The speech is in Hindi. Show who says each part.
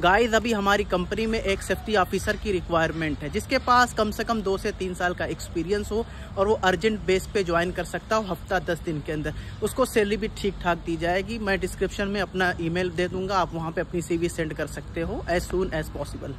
Speaker 1: गाइस अभी हमारी कंपनी में एक सेफ्टी ऑफिसर की रिक्वायरमेंट है, जिसके पास कम से कम दो से तीन साल का एक्सपीरियंस हो और वो अर्जेंट बेस पे ज्वाइन कर सकता हो हफ़्ता दस दिन के अंदर। उसको सैलरी भी ठीक ठाक दी जाएगी। मैं डिस्क्रिप्शन में अपना ईमेल दे दूँगा, आप वहाँ पे अपनी सीवी सेंड कर सकते हो एज सुन एज पॉसिबल